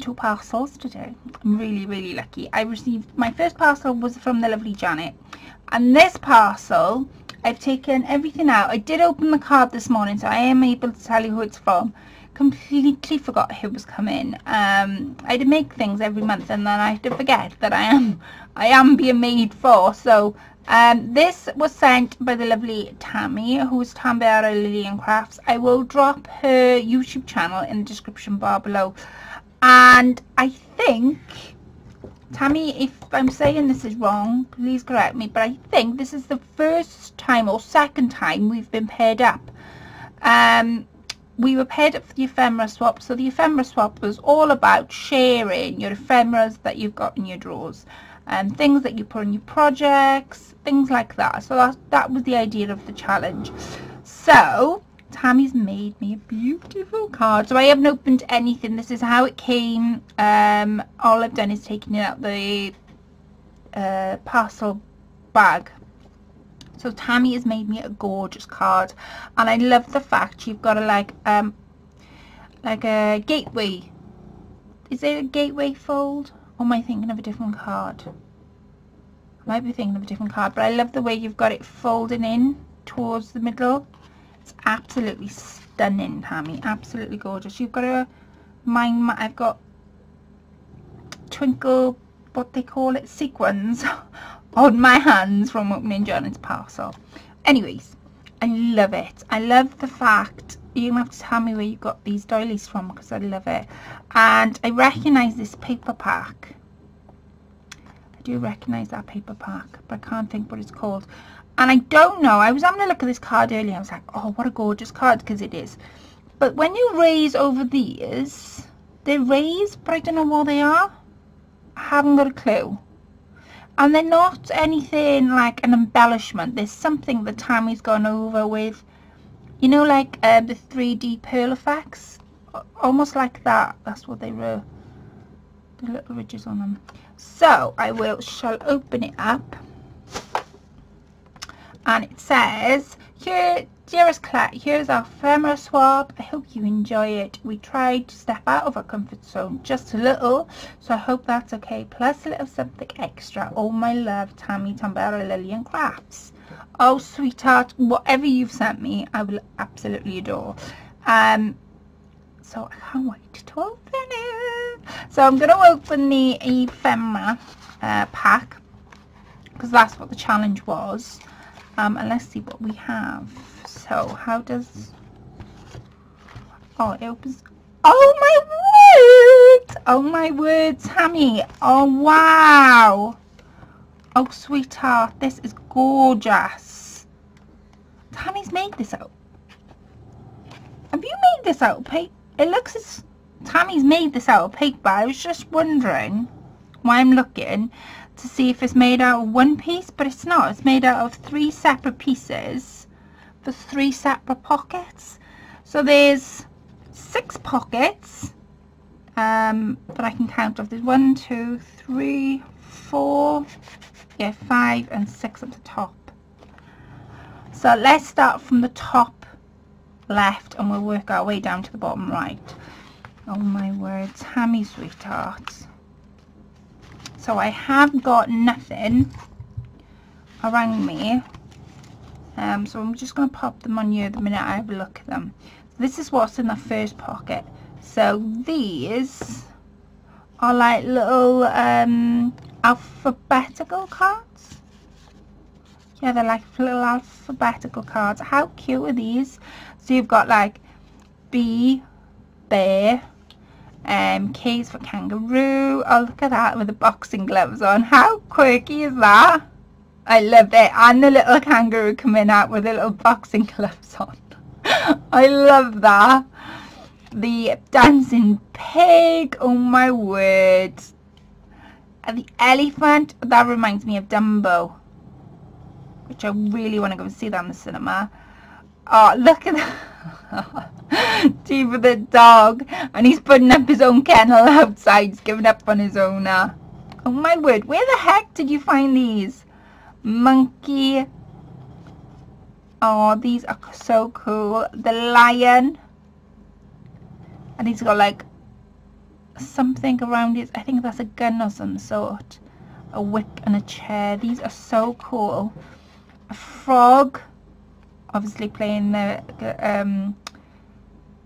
Two parcels today. I'm really, really lucky. I received, my first parcel was from the lovely Janet. And this parcel, I've taken everything out. I did open the card this morning, so I am able to tell you who it's from. Completely forgot who was coming. Um, I had to make things every month and then I had to forget that I am, I am being made for. So um, this was sent by the lovely Tammie, who's Tambaralilly Crafts. I will drop her YouTube channel in the description bar below. And I think, Tammie, if I'm saying this is wrong, please correct me, but I think this is the first time or second time we've been paired up. Um, we were paired up for the ephemera swap. So the ephemera swap was all about sharing your ephemeras that you've got in your drawers and things that you put on your projects, things like that. So that, that was the idea of the challenge. So Tammie's made me a beautiful card. So I haven't opened anything. This is how it came. Um, all I've done is taken it out the uh, parcel bag. So Tammie has made me a gorgeous card. And I love the fact you've got a like, um, like a gateway. Is it a gateway fold? Or am I thinking of a different card? I might be thinking of a different card, but I love the way you've got it folding in towards the middle. It's absolutely stunning, Tammie. Absolutely gorgeous. You've got a mine, I've got twinkle, what they call it, sequins on my hands from opening Jonathan's parcel. Anyways, I love it. I love the fact to have to tell me where you got these doilies from because I love it. And I recognise this paper pack. I do recognise that paper pack, but I can't think what it's called. And I don't know, I was having a look at this card earlier. I was like, oh, what a gorgeous card, because it is. But when you raise over these, they're raised, but I don't know what they are. I haven't got a clue. And they're not anything like an embellishment. There's something that Tammie's gone over with you know like uh, the 3D pearl effects almost like that that's what they were the little ridges on them so I will shall open it up and it says here dearest Claire here's our ephemera swap I hope you enjoy it. We tried to step out of our comfort zone just a little so I hope that's okay. Plus a little something extra. Oh my love Tammie Tambera Lillian Crafts. Oh sweetheart whatever you've sent me I will absolutely adore. Um so I can't wait to open it. So I'm going to open the ephemera uh, pack because that's what the challenge was um, and let's see what we have so how does oh it opens oh my word oh my word Tammie oh wow oh sweetheart this is gorgeous Tammie's made this out. Have you made this out of paper? It looks as Tammie's made this out of paper. I was just wondering why I'm looking to see if it's made out of one piece, but it's not. It's made out of three separate pieces for three separate pockets. So there's six pockets um, that I can count off. There's one, two, three, four, yeah, five and six at the top. So let's start from the top left and we'll work our way down to the bottom right. Oh my word, Tammie sweetheart. So I have got nothing around me. Um, so I'm just going to pop them on you the minute I have a look at them. This is what's in the first pocket. So these are like little um, alphabetical cards yeah they're like little alphabetical cards how cute are these so you've got like B bear um for kangaroo. Oh look at that with the boxing gloves on. How quirky is that? I love it. And the little kangaroo coming out with the little boxing gloves on. I love that. The dancing pig. Oh my word. And the elephant. That reminds me of Dumbo which I really want to go and see that in the cinema. Oh, look at that. Steve with the dog. And he's putting up his own kennel outside. He's giving up on his owner. Oh my word. Where the heck did you find these? Monkey. Oh, these are so cool. The lion. and he's got like something around his I think that's a gun or some sort a whip and a chair these are so cool a frog obviously playing the um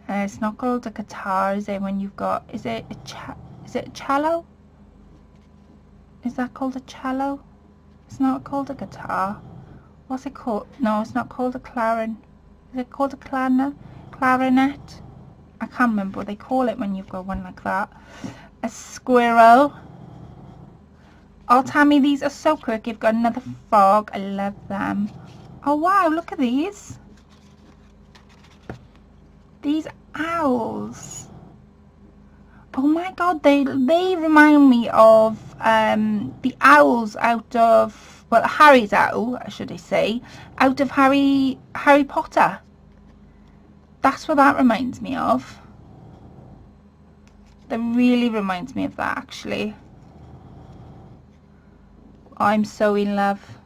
uh, it's not called a guitar is it when you've got is it a cha is it a cello is that called a cello it's not called a guitar what's it called no it's not called a clarin is it called a clarinet clarinet I can't remember what they call it when you've got one like that. A squirrel. Oh, Tammie, these are so quick. You've got another frog. I love them. Oh, wow, look at these. These owls. Oh my god, they they remind me of um, the owls out of, well, Harry's owl, should I say, out of Harry Harry Potter. That's what that reminds me of. That really reminds me of that actually. I'm so in love.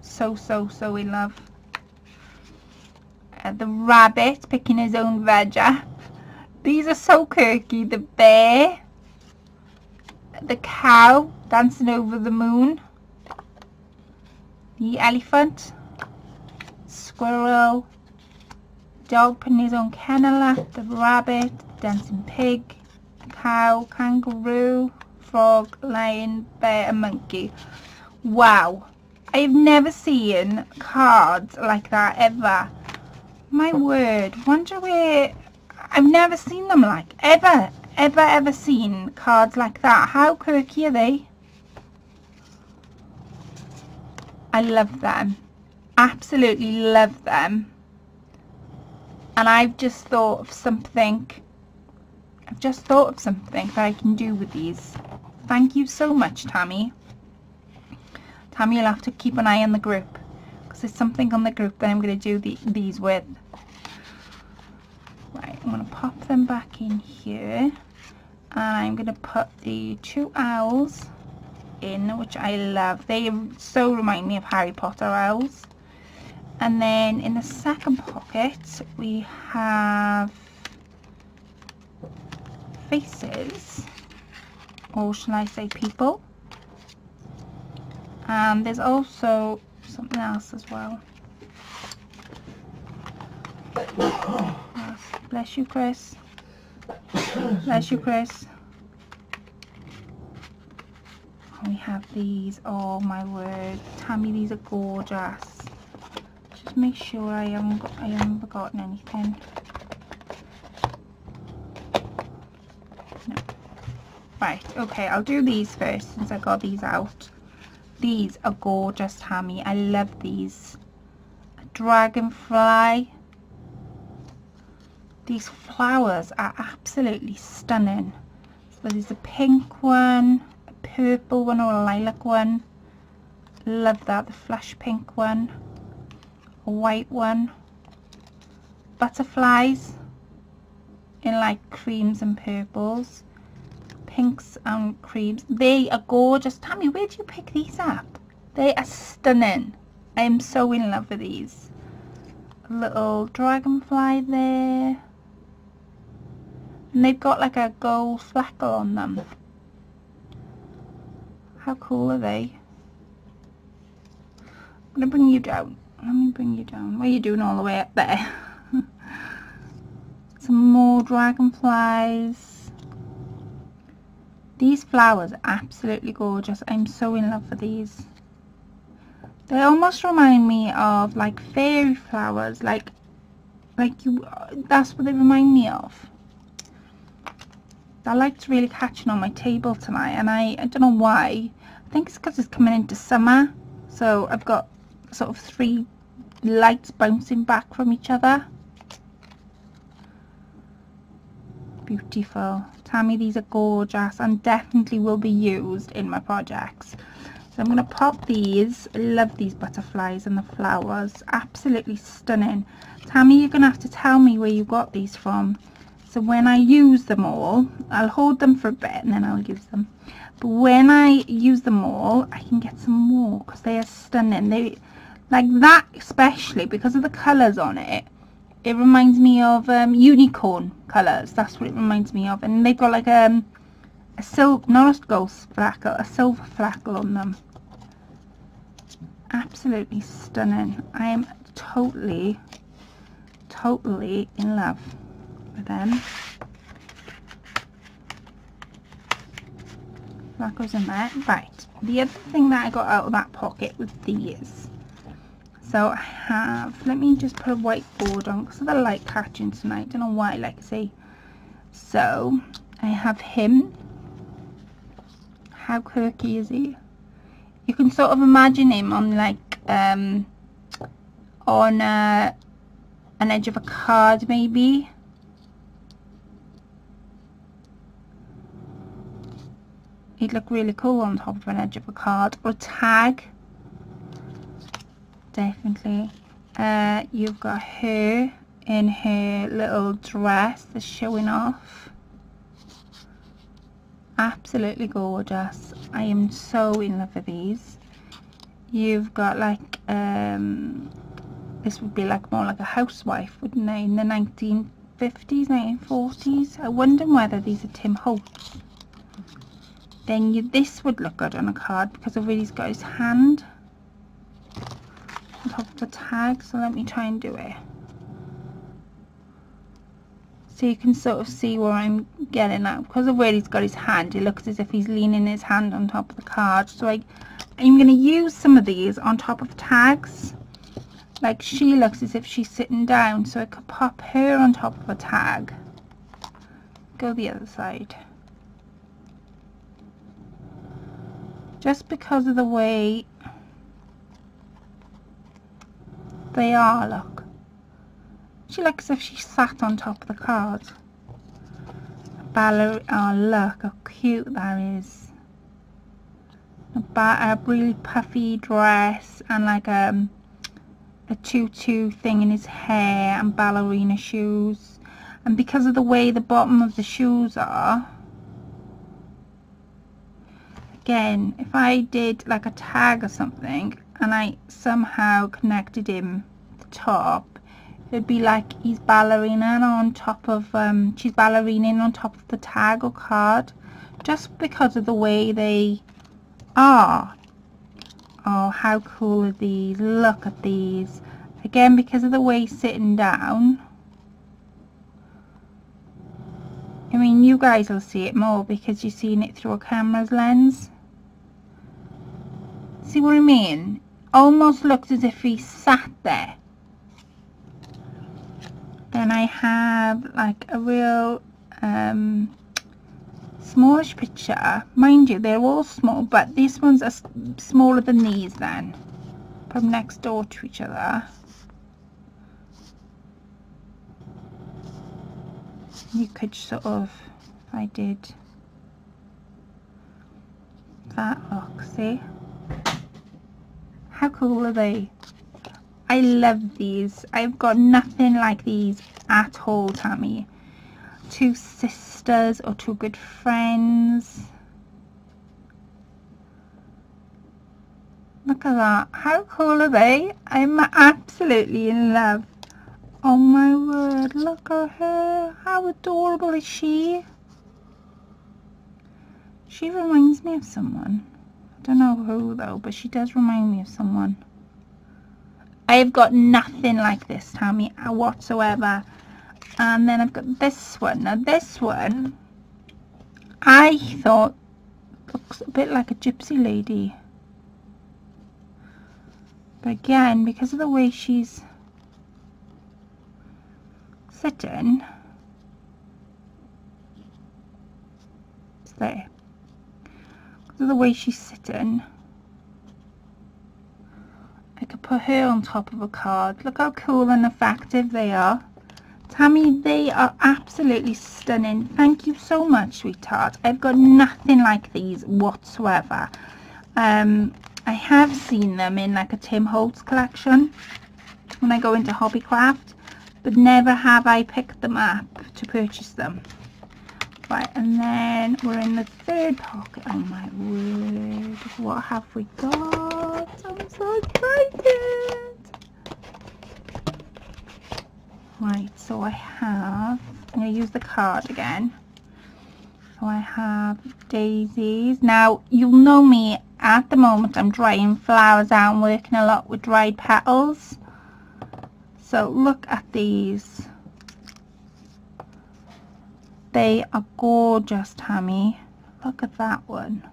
So, so, so in love. The rabbit picking his own veg up. These are so quirky. The bear. The cow dancing over the moon. The elephant. Squirrel dog putting his own kennel up, the rabbit, dancing pig, cow, kangaroo, frog, lion, bear and monkey. Wow, I've never seen cards like that ever. My word, wonder where, I've never seen them like, ever, ever, ever seen cards like that. How quirky are they? I love them. Absolutely love them and I've just thought of something I've just thought of something that I can do with these thank you so much Tammie Tammie you'll have to keep an eye on the group because there's something on the group that I'm going to do the, these with right I'm going to pop them back in here. And I'm going to put the two owls in which I love. They so remind me of Harry Potter owls. And then in the second pocket we have faces. Or shall I say people? And there's also something else as well bless you Chris bless you Chris we have these oh my word Tammie these are gorgeous just make sure I haven't, I haven't forgotten anything. No. Right, okay, I'll do these first since I got these out. These are gorgeous, Tammie. I love these. Dragonfly. These flowers are absolutely stunning. So there's a pink one, a purple one or a lilac one. Love that, the flush pink one. A white one. Butterflies in like creams and purples. Pinks and creams. They are gorgeous. Tammie where do you pick these up? They are stunning. I am so in love with these. A little dragonfly there and they've got like a gold fleckle on them how cool are they I'm going to bring you down let me bring you down. What are you doing all the way up there? Some more dragonflies. These flowers are absolutely gorgeous. I'm so in love with these. They almost remind me of like fairy flowers. Like, like you, that's what they remind me of. That light's really catching on my table tonight and I, I don't know why. I think it's because it's coming into summer. So I've got sort of three lights bouncing back from each other. Beautiful. Tammie, these are gorgeous and definitely will be used in my projects. So I'm going to pop these. I love these butterflies and the flowers. Absolutely stunning. Tammie, you're going to have to tell me where you got these from. So when I use them all, I'll hold them for a bit and then I'll use them. But when I use them all, I can get some more because they are stunning. They like that especially because of the colours on it it reminds me of um, unicorn colours. That's what it reminds me of. And they've got like um, a silver, not a gold flackle, a silver flackle on them. Absolutely stunning. I am totally, totally in love with them. That goes in there. Right. The other thing that I got out of that pocket was these. So I have, let me just put a whiteboard on because of the light catching tonight. Don't know why, like I say. So I have him. How quirky is he? You can sort of imagine him on like, um, on uh, an edge of a card maybe. He'd look really cool on top of an edge of a card or tag definitely. Uh, you've got her in her little dress that's showing off. Absolutely gorgeous. I am so in love with these. You've got like, um, this would be like more like a housewife, wouldn't they, in the 1950s, 1940s. I wonder whether these are Tim Holtz. Then you, this would look good on a card because where he's got his hand. On top of the tag so let me try and do it. So you can sort of see where I'm getting at. Because of where he's got his hand it looks as if he's leaning his hand on top of the card. So I, I'm going to use some of these on top of tags. Like she looks as if she's sitting down so I could pop her on top of a tag. Go the other side just because of the way They are, look. She looks as if she sat on top of the card. Ballerina, oh look how cute that is. A, a really puffy dress and like a, um, a tutu thing in his hair and ballerina shoes. And because of the way the bottom of the shoes are, again, if I did like a tag or something, and I somehow connected him the top it'd be like he's ballerina on top of um, she's ballerina on top of the tag or card just because of the way they are. Oh how cool are these? Look at these. Again because of the way sitting down. I mean you guys will see it more because you're seeing it through a camera's lens see what I mean almost looks as if he sat there. Then I have like a real um, smallish picture. Mind you, they're all small, but this one's a smaller than these then. From next door to each other. You could sort of, if I did that look, see? How cool are they? I love these. I've got nothing like these at all, Tammie. Two sisters or two good friends. Look at that. How cool are they? I'm absolutely in love. Oh my word, look at her. How adorable is she? She reminds me of someone. Don't know who though, but she does remind me of someone. I've got nothing like this, Tammie, uh, whatsoever. And then I've got this one. Now this one, I thought looks a bit like a gypsy lady. But again, because of the way she's sitting, it's there of the way she's sitting. I could put her on top of a card. Look how cool and effective they are. Tammie, they are absolutely stunning. Thank you so much, sweetheart. I've got nothing like these whatsoever. Um, I have seen them in like a Tim Holtz collection when I go into Hobbycraft, but never have I picked them up to purchase them. Right, and then we're in the third pocket. Oh my word. What have we got? I'm so excited. Right, so I have, I'm going to use the card again. So I have daisies. Now, you'll know me at the moment. I'm drying flowers out. I'm working a lot with dried petals. So look at these. They are gorgeous, Tammie. Look at that one.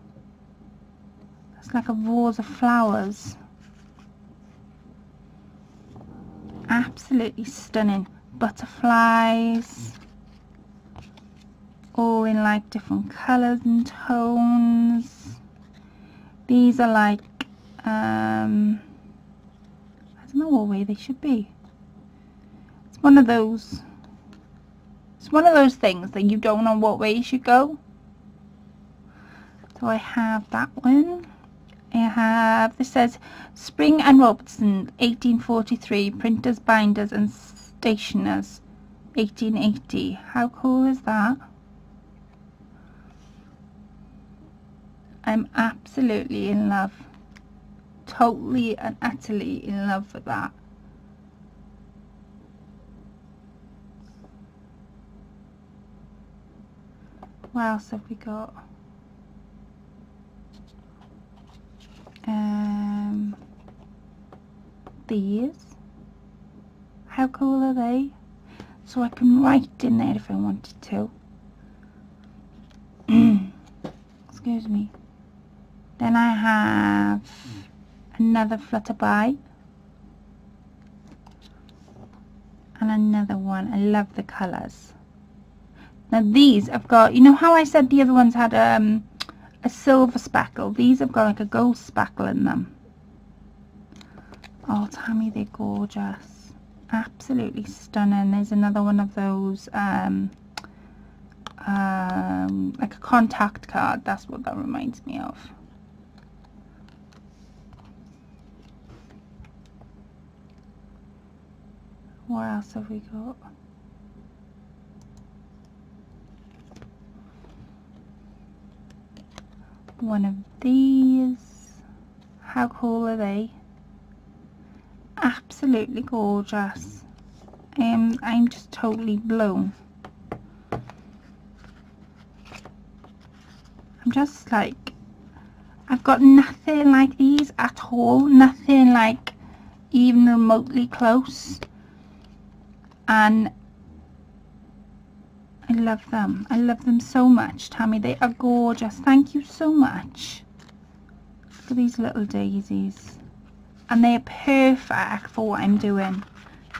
It's like a vase of flowers. Absolutely stunning. Butterflies all in like different colors and tones these are like um, I don't know what way they should be it's one of those one of those things that you don't know what way you should go so I have that one I have this says Spring and Robertson 1843 printers binders and stationers 1880 how cool is that I'm absolutely in love. Totally and utterly in love with that. What else have we got? Um, these. How cool are they? So I can write in there if I wanted to. Excuse me. Then I have another flutterby. And another one. I love the colours. Now these I've got, you know how I said the other ones had um, a silver spackle? These have got like a gold spackle in them. Oh, Tammie, they're gorgeous. Absolutely stunning. There's another one of those, um, um, like a contact card. That's what that reminds me of. What else have we got? One of these. How cool are they? Absolutely gorgeous. Um, I'm just totally blown. I'm just like, I've got nothing like these at all. Nothing like even remotely close and love them. I love them so much, Tammie. They are gorgeous. Thank you so much. At these little daisies. And they are perfect for what I'm doing.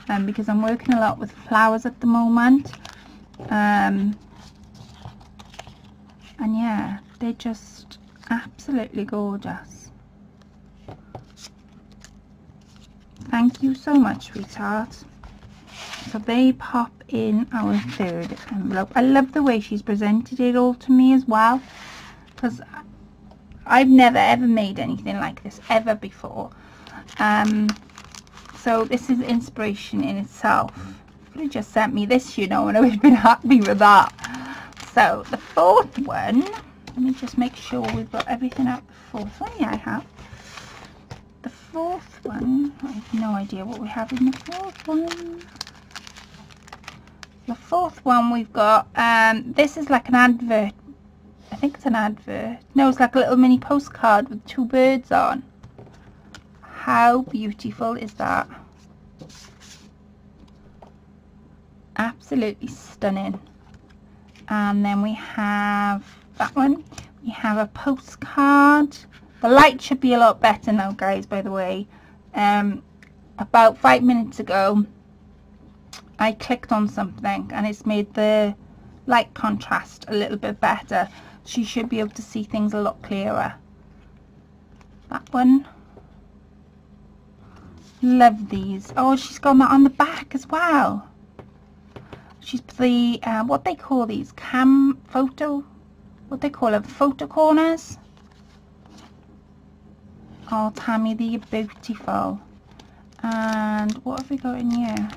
Um, because I'm working a lot with flowers at the moment. Um, and yeah, they're just absolutely gorgeous. Thank you so much, sweetheart so they pop in our third envelope I love the way she's presented it all to me as well because I've never ever made anything like this ever before. Um, so this is inspiration in itself. They just sent me this you know and I would have been happy with that. So the fourth one let me just make sure we've got everything out the fourth I have. The fourth one I have no idea what we have in the fourth one the fourth one we've got um, this is like an advert. I think it's an advert. No it's like a little mini postcard with two birds on. How beautiful is that? Absolutely stunning. And then we have that one. We have a postcard. The light should be a lot better now guys by the way. Um, about five minutes ago I clicked on something and it's made the light contrast a little bit better. She should be able to see things a lot clearer. That one. Love these. Oh she's got that on the back as well. She's the uh, what they call these? Cam photo? What they call them? Photo corners? Oh Tammie they're beautiful. And what have we got in here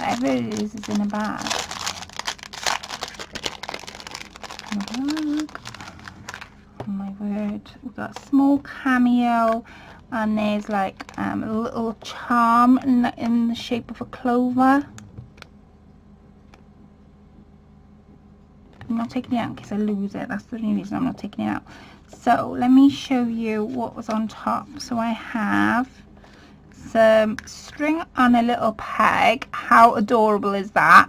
Whatever it is is in a bag. Oh my word. We've got a small cameo and there's like um, a little charm in the, in the shape of a clover. I'm not taking it out in case I lose it. That's the only reason I'm not taking it out. So let me show you what was on top. So I have some string on a little peg. How adorable is that?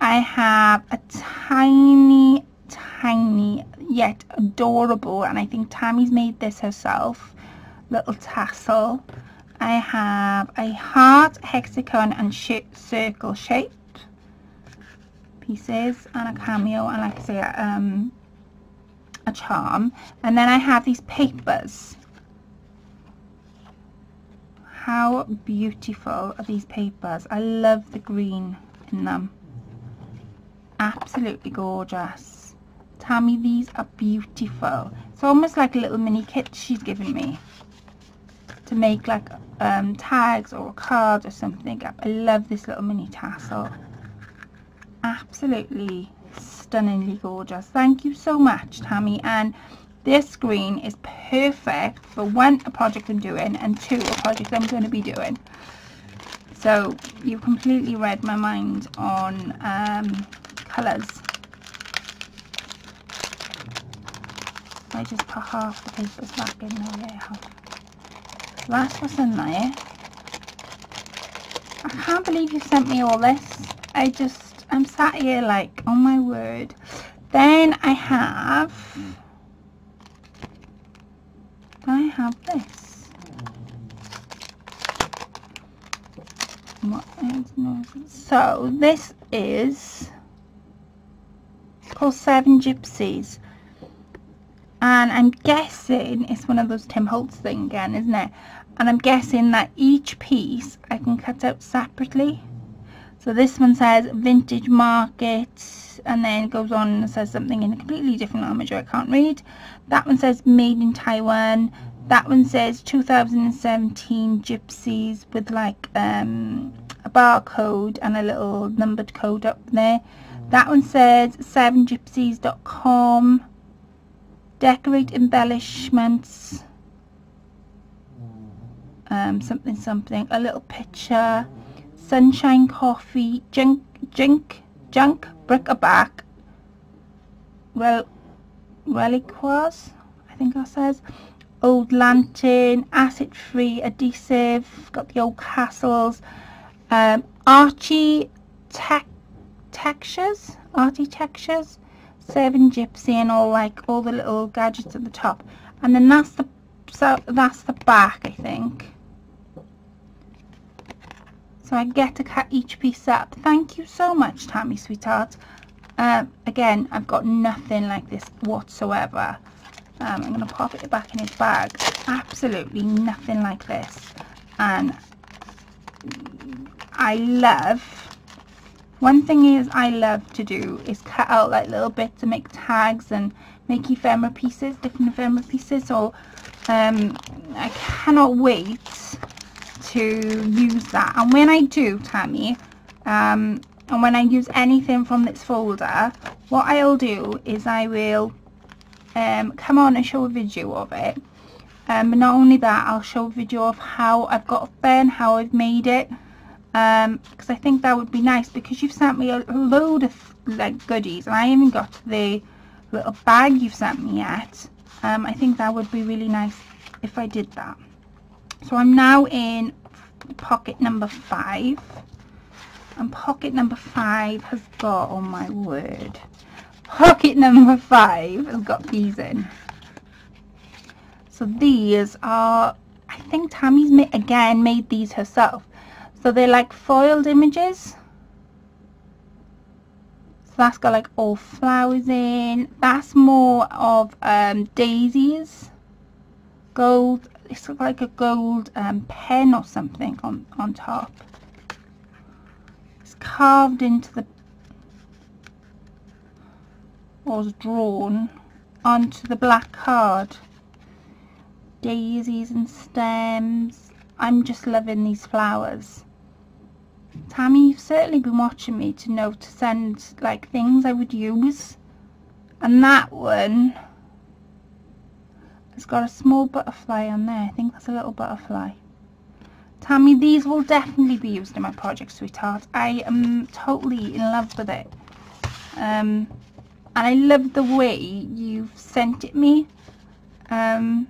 I have a tiny, tiny, yet adorable, and I think Tammie's made this herself, little tassel. I have a heart, hexagon, and sh circle shape pieces, and a cameo, and like I say, um, a charm. And then I have these papers. How beautiful are these papers? I love the green in them absolutely gorgeous. Tammie, these are beautiful. It's almost like a little mini kit she's given me to make like um, tags or a card or something. I love this little mini tassel. Absolutely stunningly gorgeous. Thank you so much, Tammie. And this green is perfect for one, a project I'm doing, and two, a project I'm going to be doing. So you completely read my mind on um, colours. I just put half the papers back in there. That's what's in there. I can't believe you sent me all this. I just, I'm sat here like, oh my word. Then I have, have this. So this is called Seven Gypsies. And I'm guessing it's one of those Tim Holtz thing again, isn't it? And I'm guessing that each piece I can cut out separately. So this one says Vintage Market and then goes on and says something in a completely different language I can't read. That one says Made in Taiwan. That one says 2017 Gypsies with like um, a barcode and a little numbered code up there. That one says 7gypsies.com. Decorate embellishments. Um, something something. A little picture. Sunshine coffee. Junk junk junk bric-a-brac. Well reliquoires, I think that says. Old lantern, acid free adhesive, got the old castles. Um, Archie textures, arty textures, seven gypsy and all like all the little gadgets at the top. And then that's the so that's the back I think. So I get to cut each piece up. Thank you so much Tammie sweetheart. Uh, again I've got nothing like this whatsoever. Um, I'm going to pop it back in his bag. Absolutely nothing like this. And I love one thing is I love to do is cut out like little bits and make tags and make ephemera pieces, different ephemera pieces. So um, I cannot wait to use that. And when I do, Tammie, um, and when I use anything from this folder, what I'll do is I will um, come on and show a video of it. Um, but not only that, I'll show a video of how I've got a pen, how I've made it. Because um, I think that would be nice because you've sent me a load of like goodies and I haven't got the little bag you've sent me yet. Um, I think that would be really nice if I did that. So I'm now in pocket number five. And pocket number five has got oh my word pocket number five has got these in so these are I think Tammie's ma again made these herself so they're like foiled images. So that's got like all flowers in. That's more of um, daisies. Gold. It's like a gold um, pen or something on, on top. It's carved into the was drawn onto the black card. Daisies and stems. I'm just loving these flowers. Tammie, you've certainly been watching me to know to send like things I would use. And that one, It's got a small butterfly on there. I think that's a little butterfly. Tammie, these will definitely be used in my project, sweetheart. I am totally in love with it. Um, and I love the way you've sent it me. Um,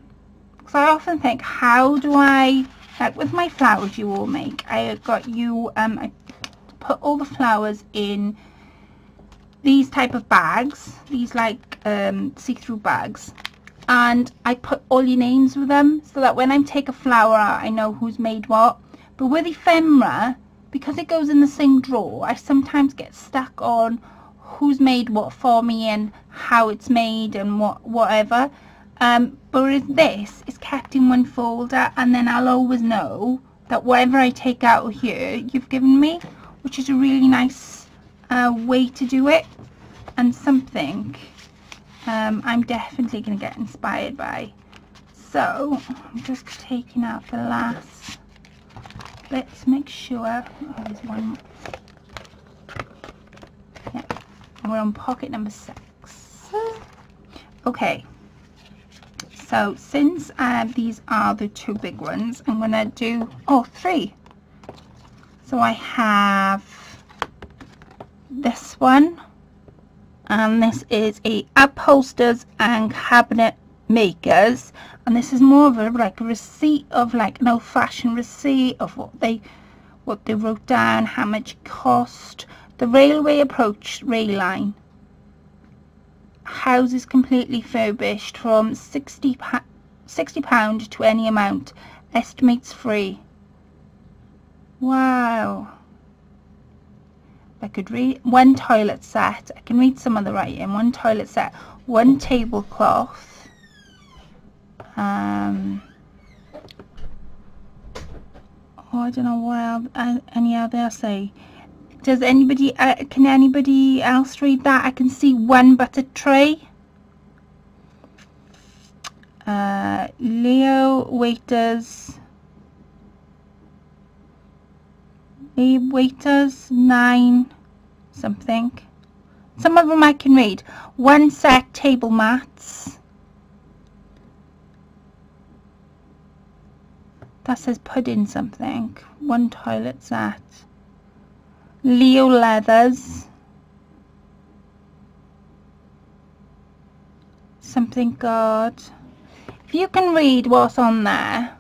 because I often think, how do I, like with my flowers you all make, I got you, um, I put all the flowers in these type of bags, these like um, see-through bags and I put all your names with them so that when I take a flower out I know who's made what but with ephemera because it goes in the same drawer I sometimes get stuck on who's made what for me and how it's made and what whatever. Um, but this it's kept in one folder and then I'll always know that whatever I take out here you've given me which is a really nice uh, way to do it and something um, I'm definitely going to get inspired by. So, I'm just taking out the last Let's make sure, oh, there's one, yeah, and we're on pocket number six. Okay, so since uh, these are the two big ones, I'm to do, oh, three. So I have this one, and this is a upholsters and cabinet makers and this is more of a like a receipt of like an old-fashioned receipt of what they what they wrote down how much cost the railway approach rail line houses completely furbished from 60 60 pound to any amount estimates free wow I could read one toilet set. I can read some of the writing. One toilet set, one tablecloth. Um, oh, I don't know what else, uh, any other say. Does anybody, uh, can anybody else read that? I can see one buttered tray. Uh, Leo waiters. waiters, nine something. Some of them I can read. One set table mats. That says pudding something. One toilet set. Leo leathers. Something good. If you can read what's on there,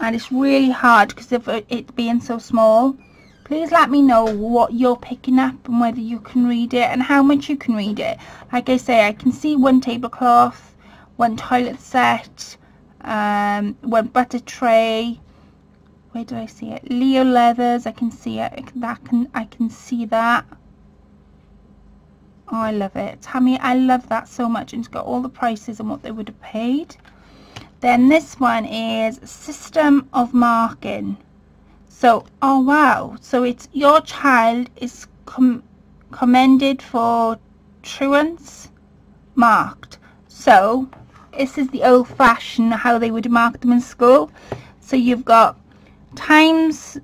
and it's really hard because of it being so small please let me know what you're picking up and whether you can read it and how much you can read it like I say I can see one tablecloth one toilet set um, one butter tray where do I see it Leo leathers I can see it that can I can see that oh I love it Tammie I love that so much and it's got all the prices and what they would have paid then this one is system of marking. So, oh wow. So it's your child is com commended for truants marked. So this is the old fashioned how they would mark them in school. So you've got times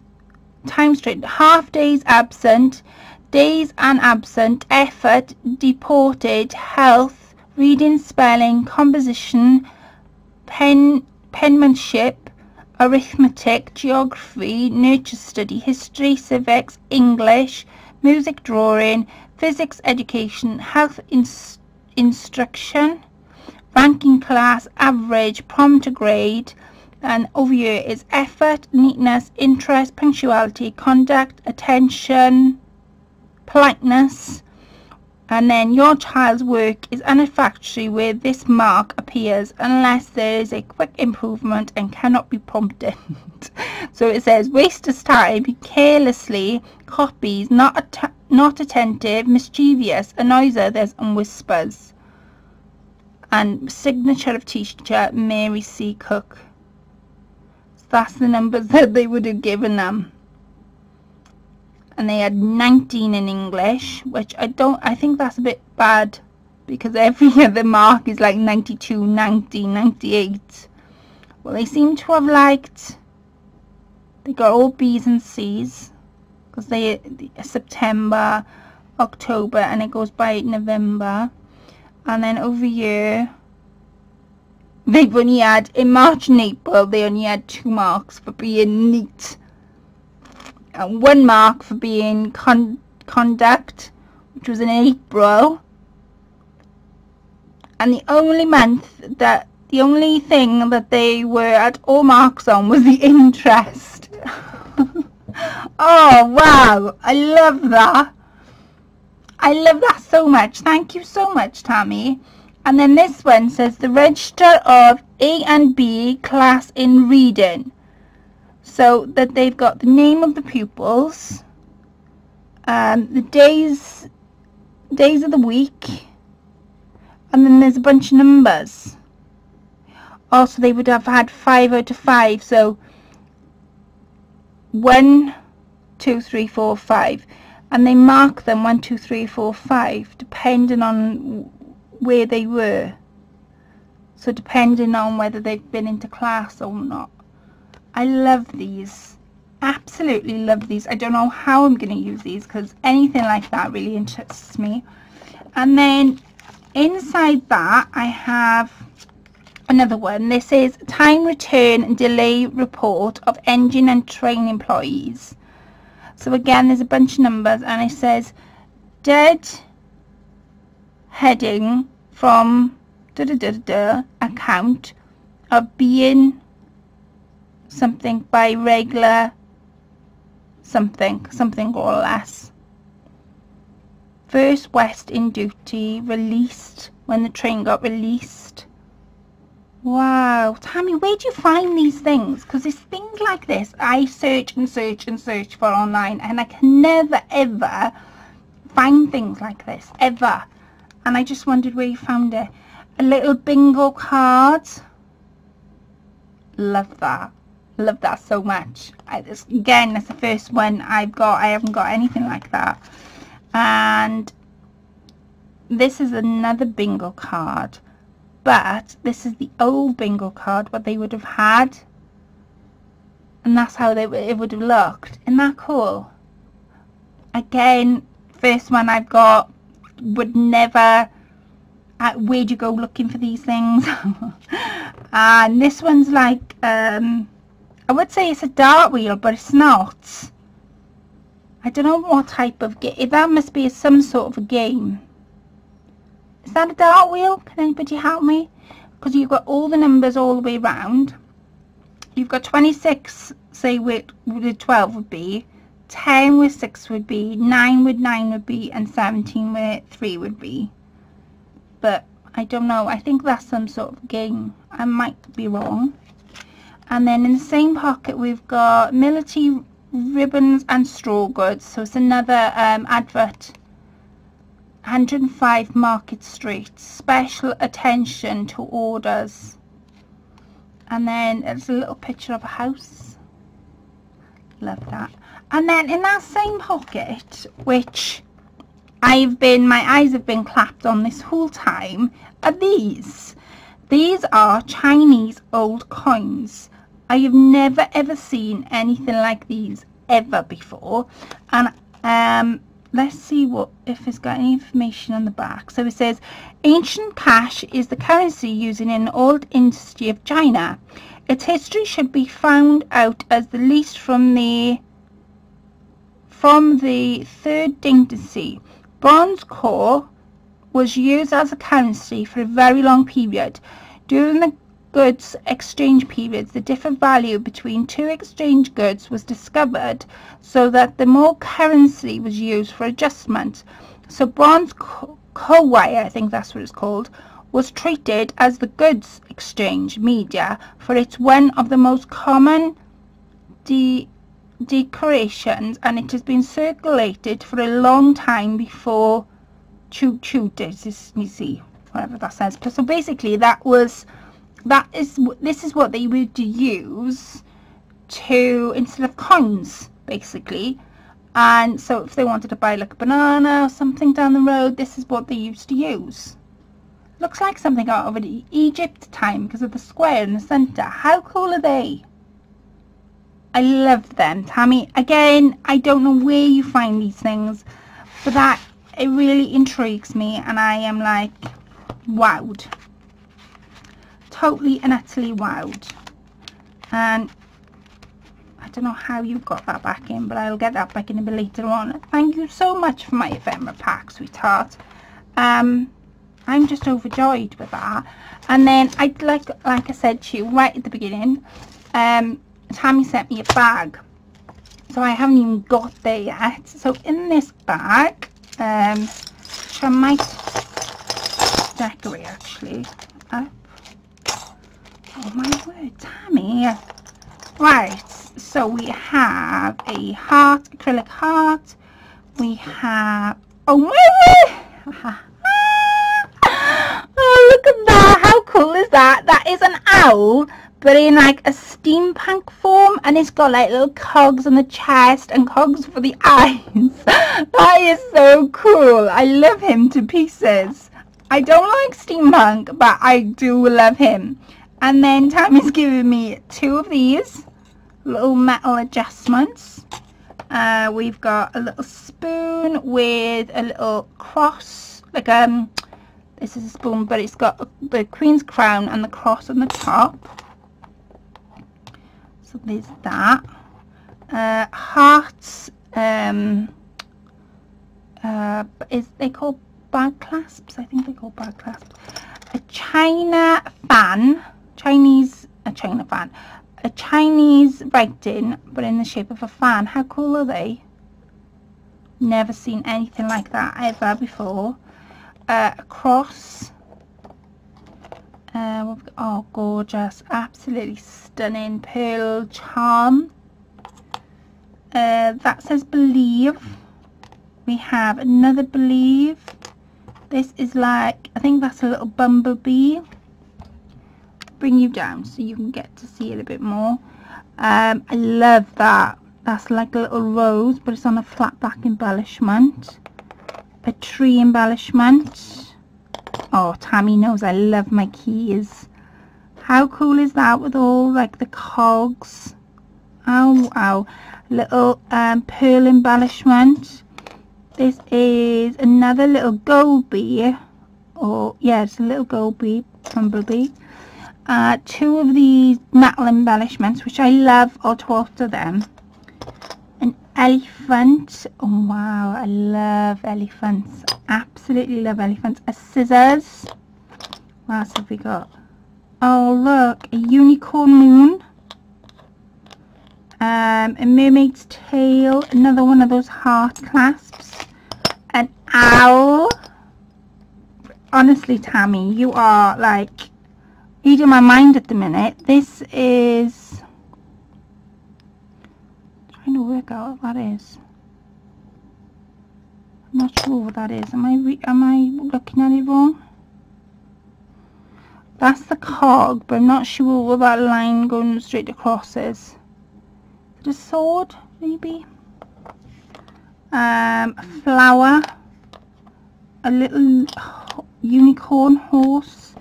time straight half days absent, days and absent, effort, deported, health, reading, spelling, composition, pen, penmanship, arithmetic, geography, nurture study, history, civics, English, music drawing, physics education, health ins instruction, ranking class, average, prompter grade, and over here is effort, neatness, interest, punctuality, conduct, attention, politeness, and then your child's work is unsatisfactory where this mark appears unless there is a quick improvement and cannot be prompted. so it says wasters time, carelessly, copies, not, att not attentive, mischievous, annoys others and whispers. And signature of teacher Mary C. Cook. That's the numbers that they would have given them. And they had 19 in English which I don't I think that's a bit bad because every other mark is like 92 90 98 well they seem to have liked they got all B's and C's because they September October and it goes by November. And then over here they've only had, in March and April, they only had two marks for being neat. And one mark for being con conduct, which was in April. And the only month that, the only thing that they were at all marks on was the interest. oh, wow. I love that. I love that so much. Thank you so much, Tammie. And then this one says the register of A and B class in reading. So that they've got the name of the pupils, um, the days, days of the week, and then there's a bunch of numbers. Also, they would have had five out of five. So one, two, three, four, five, and they mark them one, two, three, four, five, depending on where they were. So depending on whether they've been into class or not. I love these. Absolutely love these. I don't know how I'm going to use these because anything like that really interests me. And then inside that I have another one. This is time return and delay report of engine and train employees. So again, there's a bunch of numbers and it says dead heading from da da da da account of being something by regular something, something or less. First West in duty, released when the train got released. Wow, Tammie, where do you find these things? Because it's things like this I search and search and search for online and I can never ever find things like this, ever. And I just wondered where you found it. A little bingo card. Love that. Love that so much. I, this, again, that's the first one I've got. I haven't got anything like that. And this is another bingo card but this is the old bingo card what they would have had and that's how they it would have looked isn't that cool again first one I've got would never uh, where'd you go looking for these things and this one's like um, I would say it's a dart wheel but it's not I don't know what type of game that must be some sort of a game is that a dart wheel? Can anybody help me? Because you've got all the numbers all the way round. You've got 26, say with, the 12 would be, 10 with 6 would be, 9 with 9 would be, and 17 with 3 would be. But I don't know. I think that's some sort of game. I might be wrong. And then in the same pocket we've got military ribbons and straw goods. So it's another um, advert 105 Market Street. Special attention to orders. And then there's a little picture of a house. Love that. And then in that same pocket, which I've been, my eyes have been clapped on this whole time, are these. These are Chinese old coins. I have never ever seen anything like these ever before. And um, let's see what if it's got any information on the back so it says ancient cash is the currency used in an old industry of China its history should be found out as the least from the from the third dynasty bronze core was used as a currency for a very long period during the goods exchange periods, the different value between two exchange goods was discovered so that the more currency was used for adjustment. So bronze co-wire, I think that's what it's called, was treated as the goods exchange media for it's one of the most common de decorations and it has been circulated for a long time before choo choo you see whatever that says so basically that was that is this is what they would use to instead of coins basically. And so if they wanted to buy like a banana or something down the road this is what they used to use. Looks like something out of an Egypt time because of the square in the center. How cool are they I love them Tammie again I don't know where you find these things but that it really intrigues me and I am like wowed totally and utterly wowed. And I don't know how you got that back in, but I'll get that back in a bit later on. Thank you so much for my ephemera pack, sweetheart. Um, I'm just overjoyed with that. And then I'd like like I said to you right at the beginning, um, Tammie sent me a bag. So I haven't even got there yet. So in this bag, um, which I might decorate actually up. Oh my word, Tammie. Right, so we have a heart, acrylic heart. We have, oh my word. oh, look at that. How cool is that? That is an owl, but in like a steampunk form. And it's got like little cogs on the chest and cogs for the eyes. that is so cool. I love him to pieces. I don't like steampunk, but I do love him. And then Tammie's given me two of these little metal adjustments. Uh, we've got a little spoon with a little cross, like um, this is a spoon, but it's got the Queen's crown and the cross on the top. So there's that. Uh, hearts, um, uh, is they called bag clasps? I think they call bag clasps. A China fan, Chinese, a China fan, a Chinese writing, but in the shape of a fan. How cool are they? Never seen anything like that ever before uh, a cross. Uh, got, oh, gorgeous. Absolutely stunning pearl charm. Uh, that says believe. We have another believe. This is like, I think that's a little bumblebee. Bring you down so you can get to see it a bit more. Um, I love that. That's like a little rose, but it's on a flat back embellishment a tree embellishment. Oh, Tammie knows I love my keys. How cool is that with all like the cogs? Oh, wow. Little um, pearl embellishment. This is another little gold. Or, yeah, it's a little gold bee. Uh, two of these metal embellishments, which I love 12 of them elephant oh wow i love elephants. Absolutely love elephants. A scissors. What else have we got? Oh look a unicorn moon. Um, a mermaid's tail. Another one of those heart clasps. An owl. Honestly tammie you are like eating my mind at the minute. This is to work out what that is. I'm not sure what that is. Am I am I looking at it wrong? That's the cog, but I'm not sure what that line going straight across is. Is a sword, maybe? Um, a flower, a little unicorn horse,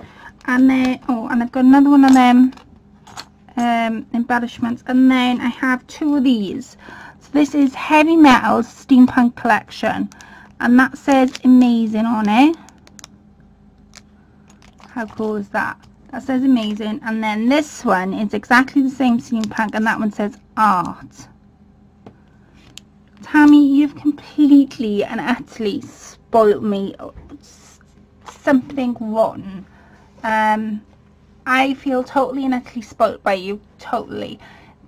and then oh, and I've got another one of them um, embellishments and then I have two of these. So this is Heavy Metals Steampunk Collection and that says amazing on it. How cool is that? That says amazing and then this one is exactly the same steampunk and that one says art. Tammie you've completely and utterly spoilt me. Something rotten. Um, I feel totally and utterly spoilt by you, totally.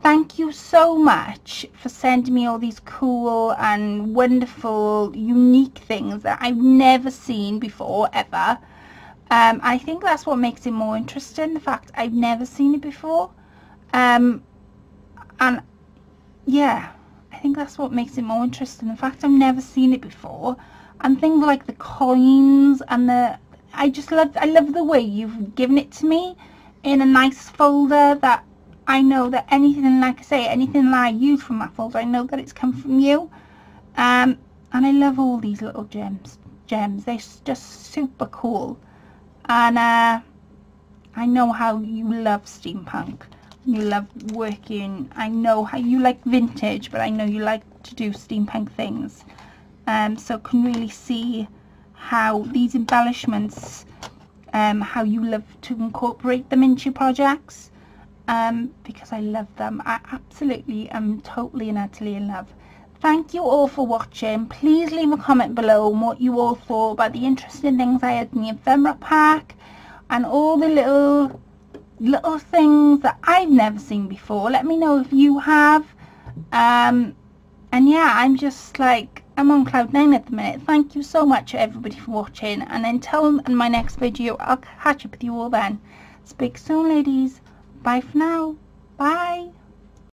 Thank you so much for sending me all these cool and wonderful, unique things that I've never seen before, ever. Um, I think that's what makes it more interesting, the fact I've never seen it before. Um, and yeah, I think that's what makes it more interesting, the fact I've never seen it before. And things like the coins and the I just love I love the way you've given it to me in a nice folder that I know that anything like I say anything that I use from that folder I know that it's come from you. Um, and I love all these little gems gems. They're just super cool. And uh, I know how you love steampunk. You love working. I know how you like vintage but I know you like to do steampunk things. Um, so can really see how these embellishments um, how you love to incorporate them into projects um, because I love them. I absolutely am totally and utterly in love. Thank you all for watching. Please leave a comment below on what you all thought about the interesting things I had in the ephemera pack and all the little little things that I've never seen before. Let me know if you have. Um, and yeah, I'm just like, I'm on cloud nine at the minute. Thank you so much everybody for watching. And until in my next video, I'll catch up with you all then. Speak soon, ladies. Bye for now. Bye.